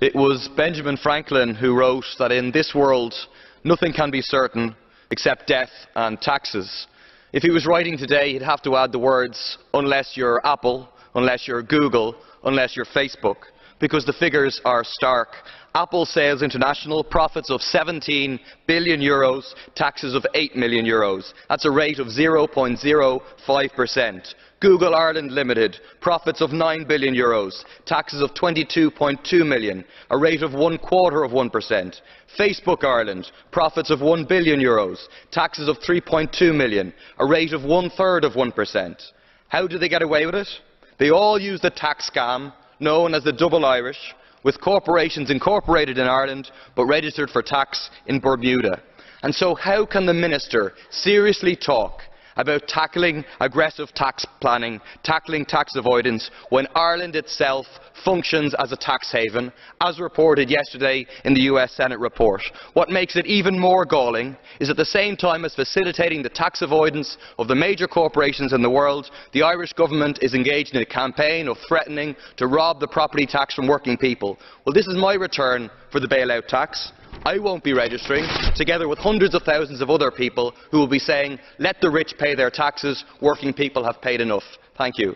It was Benjamin Franklin who wrote that in this world nothing can be certain except death and taxes. If he was writing today, he'd have to add the words, unless you're Apple, unless you're Google, unless you're Facebook, because the figures are stark. Apple sales international profits of 17 billion euros, taxes of 8 million euros. That's a rate of 0.05%. Google Ireland Limited, profits of 9 billion euros, taxes of 22.2 million, a rate of one quarter of 1%. Facebook Ireland, profits of 1 billion euros, taxes of 3.2 million, a rate of one third of 1%. How do they get away with it? They all use the tax scam known as the double Irish, with corporations incorporated in Ireland but registered for tax in Bermuda. And so how can the Minister seriously talk about tackling aggressive tax planning, tackling tax avoidance, when Ireland itself functions as a tax haven, as reported yesterday in the US Senate report. What makes it even more galling is that, at the same time as facilitating the tax avoidance of the major corporations in the world, the Irish government is engaged in a campaign of threatening to rob the property tax from working people. Well, this is my return for the bailout tax. I won't be registering, together with hundreds of thousands of other people who will be saying, let the rich pay their taxes, working people have paid enough. Thank you.